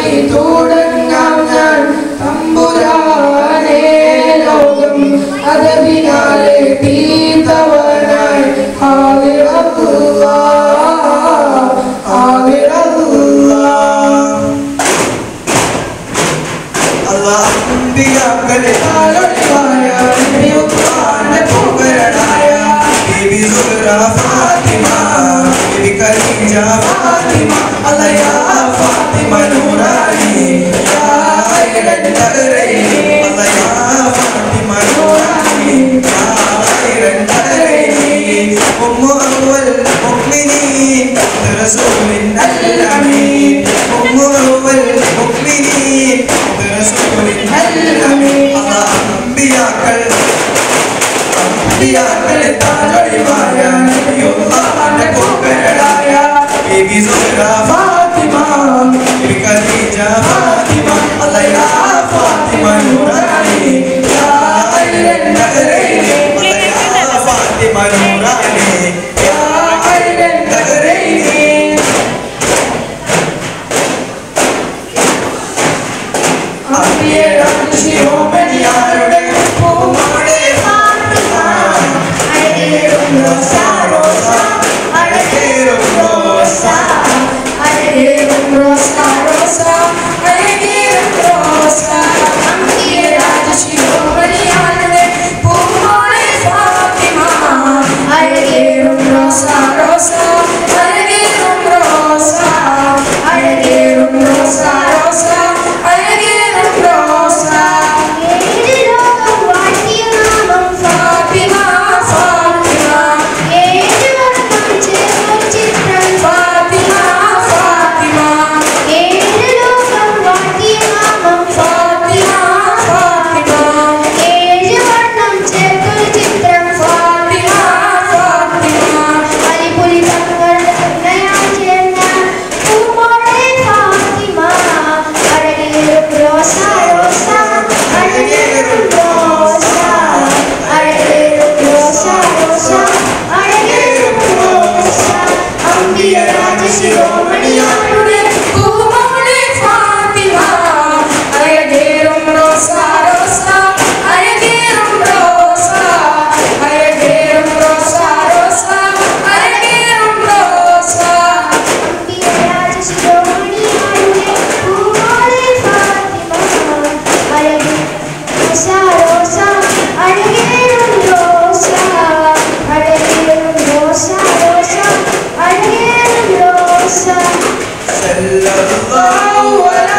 പാടി തുടങ്ങാം ഞാൻ തമ്പുരാനേ ലോകം അതതിനാലെ തീർത്തവനായി ആവിറല്ലാ ആവിറല്ലാ അള്ളാഹുമ്പിയാക്കളെ താലൊളിവായ നബിയുള്ളാന്റെ പൂങ്കരനായ ബീബി സുഹ്റ ഫാത്തിമ ബീബി ഖദീജ ഫാത്തിമ അല്ലയാ هم أول المؤمنين. برسول الأمين. هم أول المؤمنين. برسول الأمين. أنبياء أنبياء كالتاج رواية نبي الله لكم بهدايا بيبي زهرة فاطمة. بيبي خديجة فاطمة. الله يا فاطمة نور علي يا أهل النهرين. الله يا فاطمة نور Yeah, I just, you. Oh,